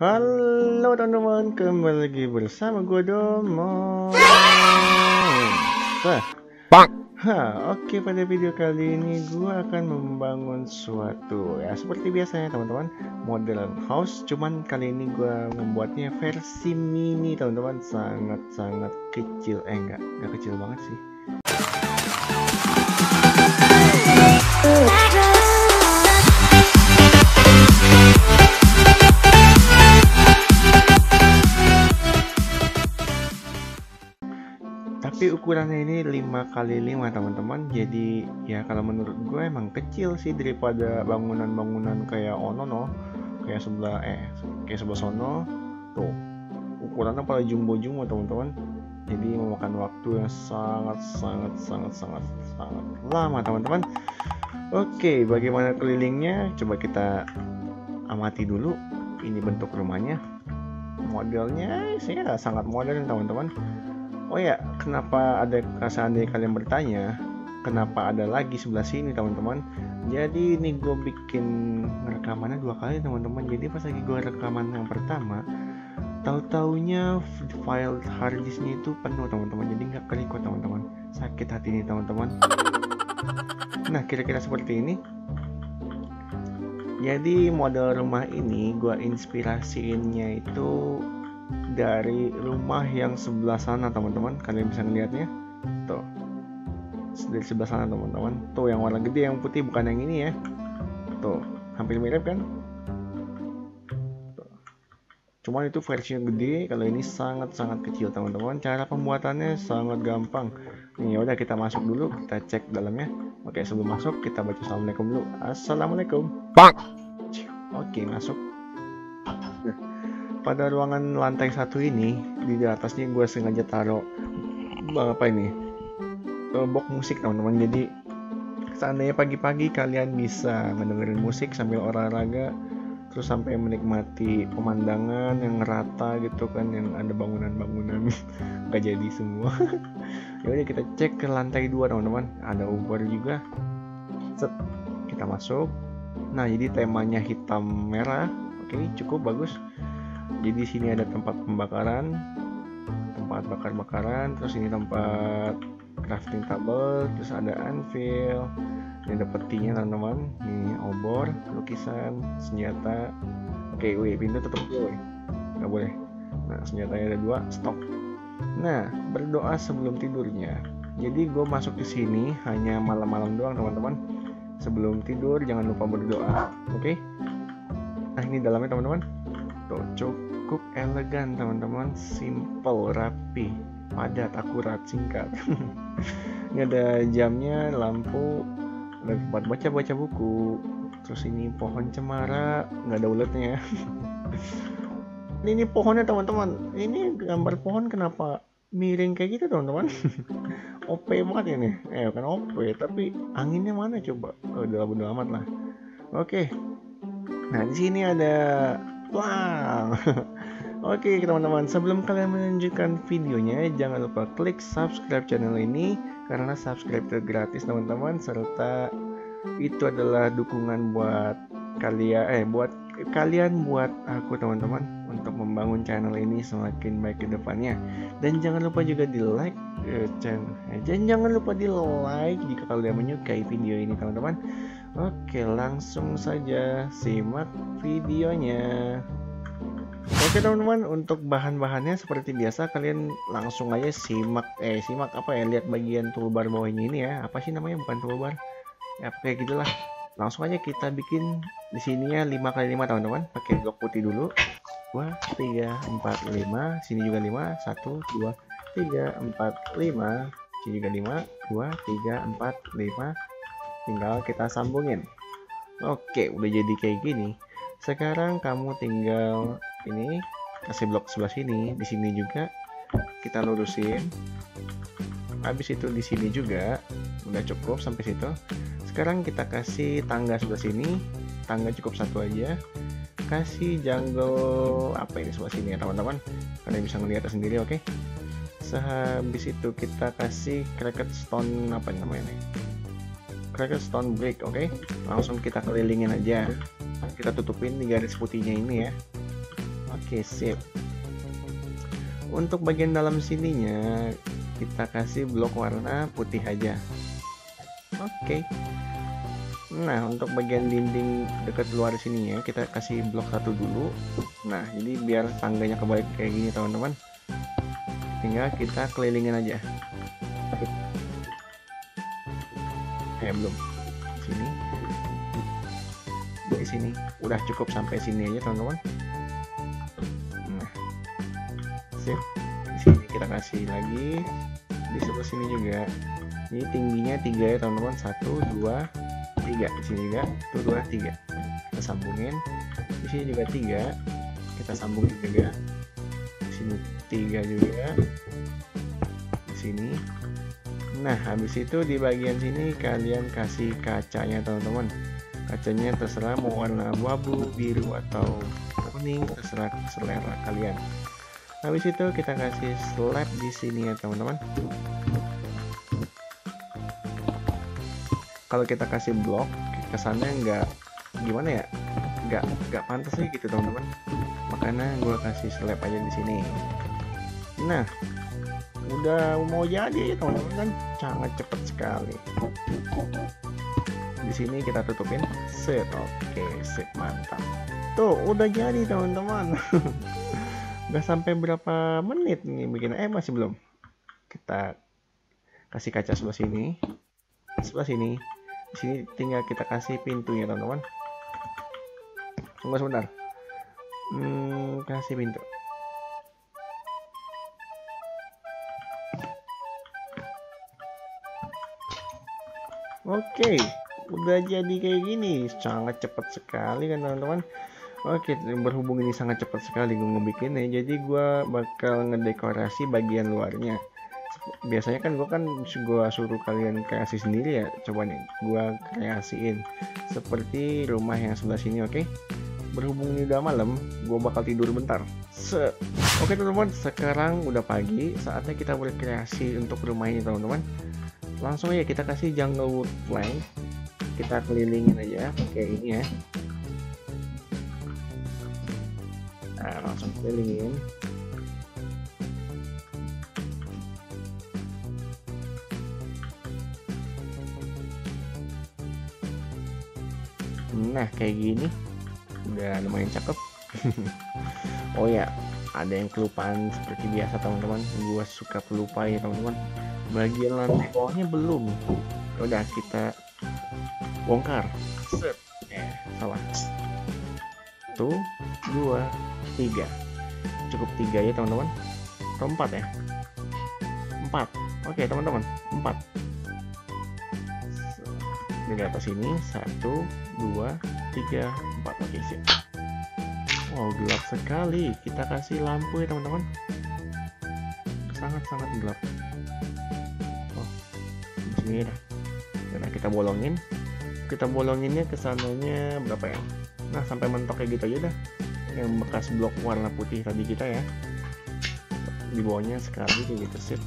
Halo teman-teman, kembali lagi bersama gue Domo. Nah, Bang. Ha, oke pada video kali ini gue akan membangun suatu ya seperti biasanya teman-teman model house. Cuman kali ini gue membuatnya versi mini teman-teman. Sangat-sangat kecil. Eh enggak. Enggak kecil banget sih ukurannya ini 5 kali 5 teman-teman. Jadi ya kalau menurut gue emang kecil sih daripada bangunan-bangunan kayak ono no. Kayak sebelah eh kayak sebelah sono. Tuh ukurannya pada jumbo-jumbo teman-teman. Jadi memakan waktu yang sangat sangat sangat sangat sangat lama teman-teman. Oke bagaimana kelilingnya? Coba kita amati dulu ini bentuk rumahnya. Modelnya sih ya sangat modern teman-teman Oh ya, kenapa ada seandainya kalian bertanya, kenapa ada lagi sebelah sini teman-teman? Jadi ini gue bikin rekamannya dua kali teman-teman. Jadi pas lagi gue rekaman yang pertama, tahu taunya file harddisknya itu penuh teman-teman. Jadi nggak kelikot teman-teman. Sakit hati nih teman-teman. Nah kira-kira seperti ini. Jadi model rumah ini gue inspirasiinnya itu dari rumah yang sebelah sana teman-teman. Kalian bisa ngelihatnya tuh. Dari sebelah sana teman-teman. Tuh yang warna gede yang putih bukan yang ini ya. Tuh hampir mirip kan? Tuh. cuman itu versinya gede kalau ini sangat-sangat kecil teman-teman. Cara pembuatannya sangat gampang. Nih udah kita masuk dulu kita cek dalamnya. Oke sebelum masuk kita baca assalamualaikum dulu. Assalamualaikum. Bang. oke masuk pada ruangan lantai satu ini di atasnya gue sengaja taruh apa ini box musik teman-teman. Jadi seandainya pagi-pagi kalian bisa mendengarin musik sambil olahraga terus sampai menikmati pemandangan yang rata gitu kan yang ada bangunan-bangunan gak jadi semua. Udah kita cek ke lantai dua teman-teman. Ada Uber juga. Set kita masuk. Nah jadi temanya hitam merah. Oke cukup bagus jadi sini ada tempat pembakaran tempat bakar-bakaran terus ini tempat crafting table terus ada anvil. Ini ada petinya teman-teman ini obor lukisan senjata. Oke wih pintu tutup dulu nggak boleh. Nah senjatanya ada dua stok. Nah berdoa sebelum tidurnya. Jadi gue masuk ke sini hanya malam-malam doang teman-teman. Sebelum tidur jangan lupa berdoa oke? Okay? nah ini dalamnya teman-teman tuh cukup elegan teman-teman. Simple rapi padat akurat singkat. Ini ada jamnya lampu. Ada tempat baca baca buku. Terus ini pohon cemara. Nggak ada uletnya. Ini, pohonnya teman-teman. Ini gambar pohon kenapa miring kayak gitu teman-teman? OP banget ini. Eh kan OP tapi anginnya mana coba? Oh, udah bodo amat lah. Oke. Nah di sini ada Wow. Oke teman-teman, sebelum kalian melanjutkan videonya, jangan lupa klik subscribe channel ini karena subscribe itu gratis teman-teman serta itu adalah dukungan buat kalian eh buat kalian buat aku teman-teman untuk membangun channel ini semakin baik ke depannya. Dan jangan lupa juga di like eh, channel eh, dan jangan lupa di like jika kalian menyukai video ini teman-teman. Oke, langsung saja simak videonya. Oke teman-teman, untuk bahan-bahannya seperti biasa kalian langsung aja simak eh simak apa ya lihat bagian toolbar bawahnya ini ya. Apa sih namanya? Bukan toolbar. Ya kayak gitulah. Langsung aja kita bikin di sini ya 5 kali 5 teman-teman. Pakai blok putih dulu. 2 3 4 5, sini juga 5. 1 2 3 4 5. Sini juga 5. 2 3 4 5 tinggal kita sambungin. Oke udah jadi kayak gini. Sekarang kamu tinggal ini kasih blok sebelah sini di sini juga. Kita lurusin. Habis itu di sini juga. Udah cukup sampai situ. Sekarang kita kasih tangga sebelah sini. Tangga cukup satu aja. Kasih jungle apa ini sebelah sini ya teman-teman? Kalian bisa melihat sendiri oke? Okay? sehabis itu kita kasih cracked stone apa namanya? nih cracked stone brick oke okay? langsung kita kelilingin aja kita tutupin di garis putihnya ini ya oke Oke, sip. Untuk bagian dalam sininya kita kasih blok warna putih aja. Oke. Nah, untuk bagian dinding dekat luar sini ya, kita kasih blok satu dulu. Nah, jadi biar tangganya kebalik kayak gini, teman-teman. Tinggal kita kelilingin aja. Eh, belum. Sini. Di sini. Udah cukup sampai sini aja, teman-teman. Nah. Sip. Di sini kita kasih lagi di sebelah sini juga. Ini tingginya tiga ya, teman-teman. Satu, dua, tiga di sini juga tuh dua tiga kita sambungin di sini juga tiga kita sambungin juga di sini tiga juga di sini nah habis itu di bagian sini kalian kasih kacanya teman-teman. Kacanya terserah mau warna abu-abu biru atau kuning terserah selera kalian. Habis itu kita kasih slab di sini ya teman-teman. Kalau kita kasih blok kesannya nggak gimana ya? Nggak nggak pantas sih gitu teman-teman. Makanya gue kasih slab aja di sini. Nah udah mau jadi teman-teman. Kan sangat cepat sekali. Di sini kita tutupin. Set oke set mantap. Tuh udah jadi teman-teman. Udah sampai berapa menit nih bikin? Eh masih belum. Kita kasih kaca sebelah sini. Sebelah sini. Di sini tinggal kita kasih pintunya teman-teman. Tunggu sebentar. Hmm, kasih pintu oke udah jadi kayak gini. Sangat cepat sekali kan teman-teman. Oke, berhubung ini sangat cepat sekali gue ngebikinnya, jadi gue bakal ngedekorasi bagian luarnya. Biasanya kan gue kan gue suruh kalian kreasi sendiri ya coba nih gue kreasiin seperti rumah yang sebelah sini oke? Okay? berhubung ini udah malam gue bakal tidur bentar. Se oke okay, teman-teman sekarang udah pagi saatnya kita berkreasi untuk rumah ini teman-teman langsung ya kita kasih jungle wood plank. Kita kelilingin aja pakai ini ya. Nah langsung kelilingin. Nah kayak gini. Udah lumayan cakep. Oh ya ada yang kelupaan seperti biasa teman-teman. Gua suka pelupa ya teman-teman bagian lantai bawahnya belum. Udah kita bongkar. Set. Eh salah. Tuh dua tiga. Cukup tiga ya teman-teman. Atau empat ya? Empat. Oke teman-teman. Empat. Dari atas ini. Satu dua tiga empat. Oke siap. Wow gelap sekali. Kita kasih lampu ya teman-teman. Sangat sangat gelap di sini dah. Karena kita bolongin. Kita bolonginnya ke sananya berapa ya? Nah sampai mentok kayak gitu aja dah. Yang bekas blok warna putih tadi kita ya. Di bawahnya sekali kayak gitu sip.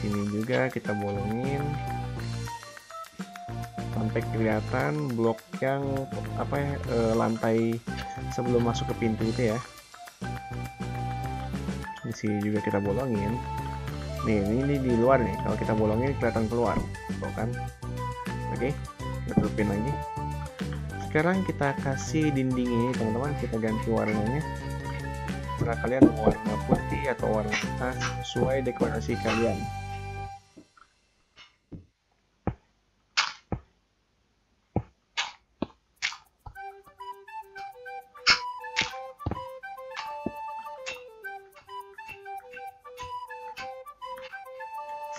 Sini juga kita bolongin. Sampai kelihatan blok yang apa ya e, lantai sebelum masuk ke pintu itu ya. Di sini juga kita bolongin nih ini, ini di luar nih. Kalau kita bolongin kelihatan keluar. Tuh kan? Oke kita tutupin lagi. Sekarang kita kasih dinding ini teman-teman. Kita ganti warnanya. Setelah kalian warna putih atau warna hitam sesuai dekorasi kalian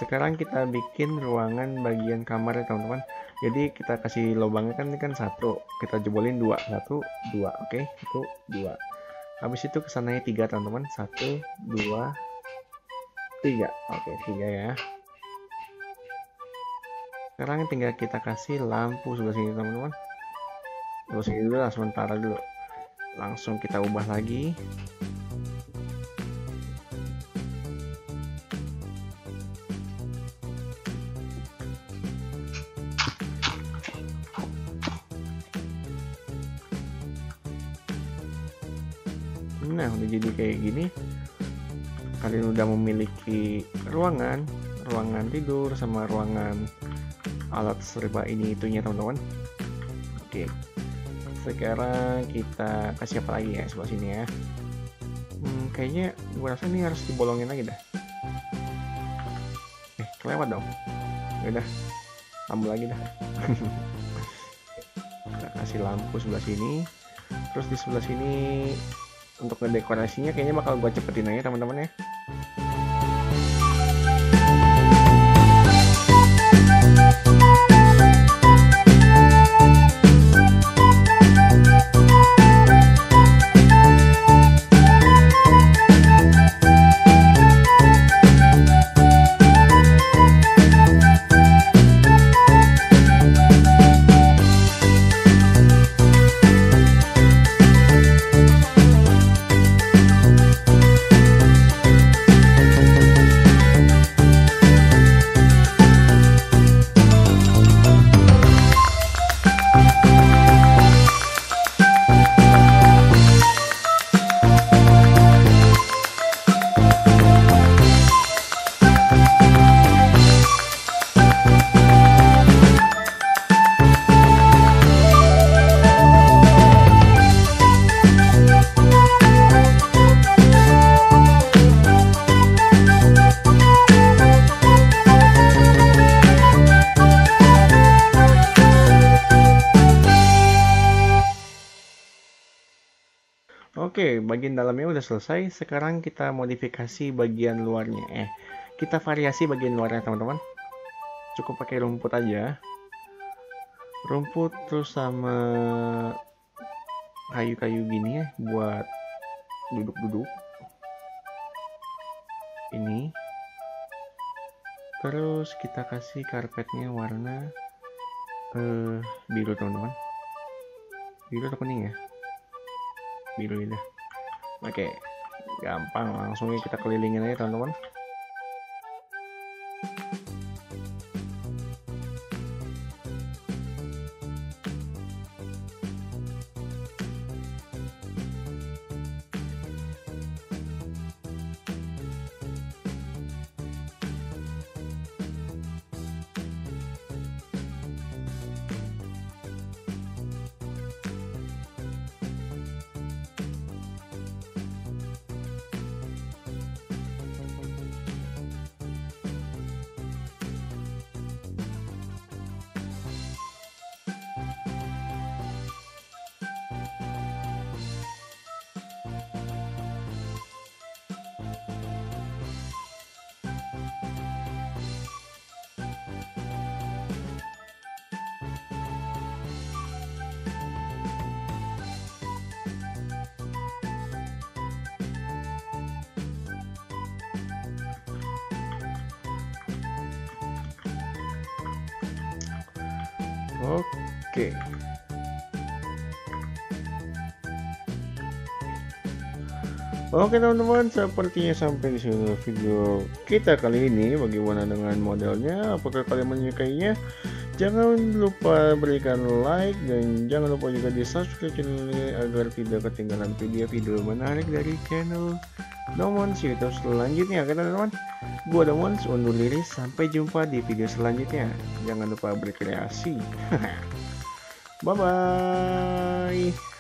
sekarang kita bikin ruangan bagian kamar ya teman-teman. Jadi kita kasih lubangnya kan ini kan satu. Kita jebolin dua. Satu dua oke? Okay? itu dua. Habis itu ke sananya tiga teman-teman. Satu dua tiga. Oke okay, tiga ya. Sekarang tinggal kita kasih lampu sebelah sini teman-teman. Sebelah sini dulu lah sementara dulu. Langsung kita ubah lagi nah udah jadi kayak gini? Kalian udah memiliki ruangan ruangan tidur sama ruangan alat serba ini itunya teman-teman. Oke. Sekarang kita kasih apa lagi ya sebelah sini ya? Hmm, kayaknya gue rasa ini harus dibolongin lagi dah. Eh kelewat dong. Ya udah tambah lagi dah. Kita kasih lampu sebelah sini. Terus di sebelah sini untuk ngedekorasinya kayaknya bakal gue cepetin aja teman-teman ya Oke, bagian dalamnya udah selesai. Sekarang kita modifikasi bagian luarnya. Eh, kita variasi bagian luarnya, teman-teman. Cukup pakai rumput aja. Rumput terus sama kayu-kayu gini ya buat duduk-duduk. Ini. Terus kita kasih karpetnya warna eh biru, teman-teman. Biru atau kuning ya? Biru ini oke gampang. Langsung kita kelilingin aja teman-teman Oke. Oke teman-teman, sepertinya sampai di sini video kita kali ini. Bagaimana dengan modelnya? Apakah kalian menyukainya? Jangan lupa berikan like dan jangan lupa juga di subscribe channel ini agar tidak ketinggalan video-video menarik dari channel Domons YouTube selanjutnya. Oke teman-teman, gua Domons undur diri. Sampai jumpa di video selanjutnya. Jangan lupa berkreasi. Bye bye.